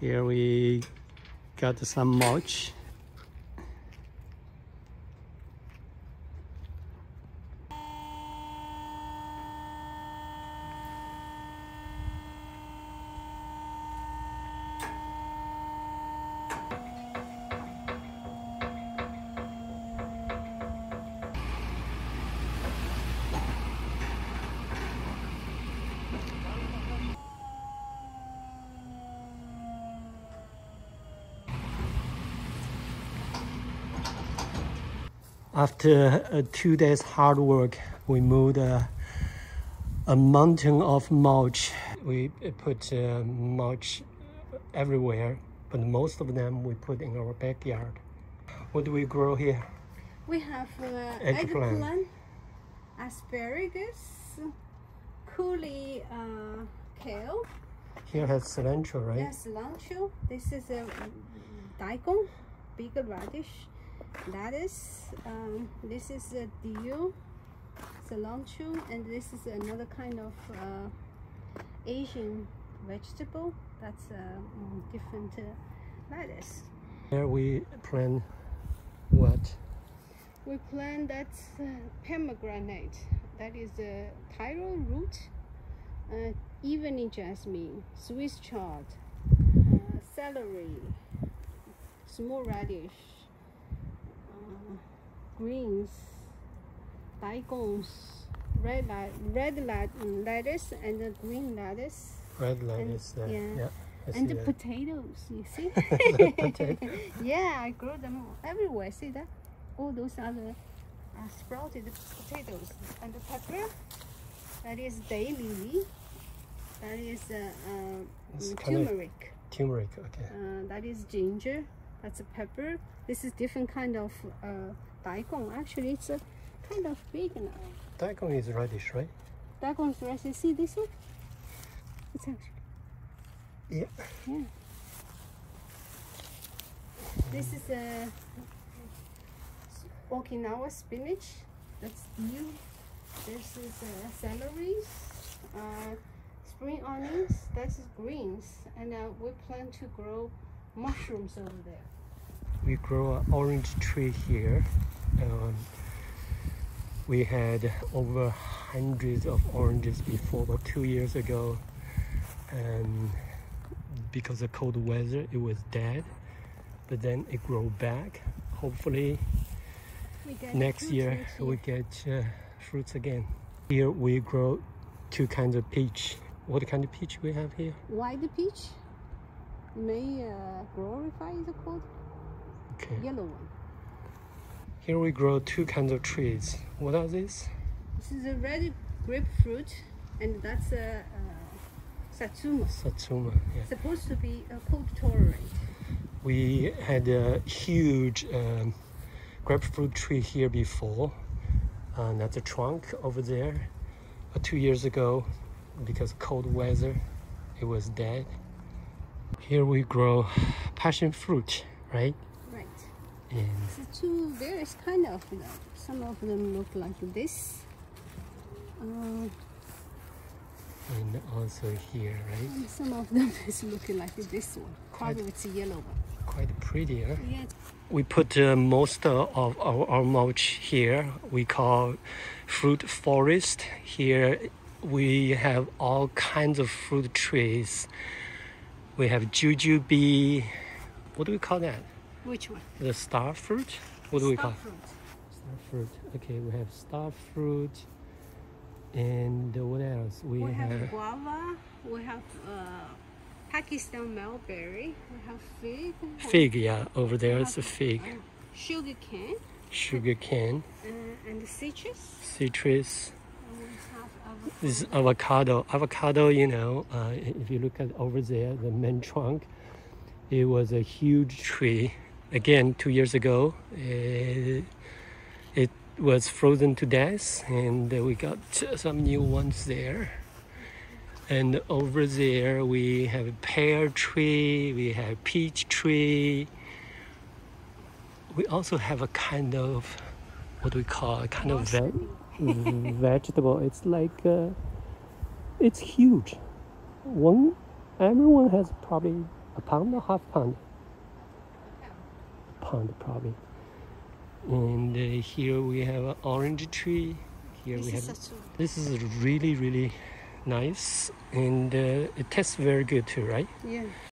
Here we got some mulch. After uh, two days hard work, we moved uh, a mountain of mulch. We put uh, mulch everywhere, but most of them we put in our backyard. What do we grow here? We have uh, Eggplant. eggplant, asparagus, coulis, uh, kale, Here has cilantro, right? yeah, cilantro. This is a daikon, big radish, lettuce. Um, this is a dill, cilantro, and this is another kind of uh, Asian vegetable. That's a um, different uh, lettuce. Here we plant what? We plant that uh, pomegranate. That is a taro root, uh, evening jasmine, Swiss chard, uh, celery, small radish, uh, greens, daikons, red, la- red la- lettuce, and the green lettuce, Red lettuce there. yeah. yeah I and the that. potatoes. You see? Potato. yeah, I grow them everywhere. See that? All those are the uh, sprouted potatoes. And the pepper, that is daylily. That is uh, uh, turmeric. Turmeric, okay. Uh, that is ginger. That's a pepper. This is different kind of uh, daikon. Actually, it's a kind of big now. Daikon is reddish, right? Daikon is rice. See this one? It's actually Yeah. Yeah. This is a Okinawa spinach. That's new. This is uh, celeries, uh, spring onions. That is greens, and uh, we plan to grow mushrooms over there. we grow an orange tree here. Um, we had over hundreds of oranges before, but two years ago, and because of cold weather, it was dead. But then it grew back. Hopefully, next year we get uh, fruits again. Here we grow two kinds of peach. What kind of peach we have here? white peach. May uh, glorify is called Okay. yellow one. Here we grow two kinds of trees. What are these? This is a red grapefruit, and that's a uh, satsuma. Satsuma. Yeah. supposed to be a cold tolerant. We had a huge um, grapefruit tree here before. And that's a trunk over there. But two years ago, because cold weather, it was dead. Here we grow passion fruit, right? Right. And The two various kind of them. Some of them look like this. Uh, and also here, right? some of them is looking like this one. Probably it's a yellow one. Quite pretty, huh? Yeah. We put uh, most uh, of our, our mulch here. We call fruit forest. Here we have all kinds of fruit trees. We have jujube. What do we call that? Which one? The star fruit? What do we call Star fruit. Star fruit. Okay, we have star fruit. And what else? We, We have, have guava. We have uh, Pakistan mulberry. We have fig. fig, yeah. Over there have, a fig. uh, Sugar cane Sugar cane, uh, and citrus. citrus. And we have avocado. This avocado. Avocado, you know, uh, if you look at over there, the main trunk, it was a huge tree. Again, two years ago, it, it was frozen to death, and we got some new ones there. And over there, we have a pear tree, we have peach tree. We also have a kind of, what do we call, a kind of vegetable. It's like uh, it's huge. One, everyone has probably a pound or half pound? Pound probably. And uh, here we have an orange tree. Here This we have. a. This is really really nice, and uh, it tastes very good too, right? Yeah.